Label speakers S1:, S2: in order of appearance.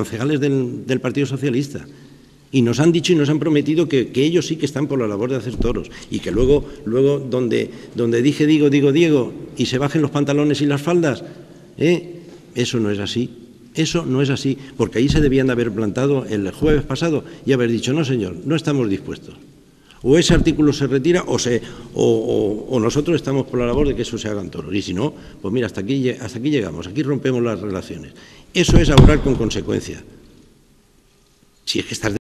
S1: concejales del, Partido Socialista. Y nos han dicho y nos han prometido que, que, ellos sí que están por la labor de hacer toros y que luego, luego donde, donde dije digo, digo, Diego y se bajen los pantalones y las faldas, ¿eh? eso no es así. Eso no es así, porque ahí se debían de haber plantado el jueves pasado y haber dicho, no señor, no estamos dispuestos. O ese artículo se retira o, se, o, nosotros estamos por la labor de que eso se hagan toros. Y si no, pues mira, hasta aquí, llegamos, aquí rompemos las relaciones. Eso es obrar con consecuencia. Si es que estás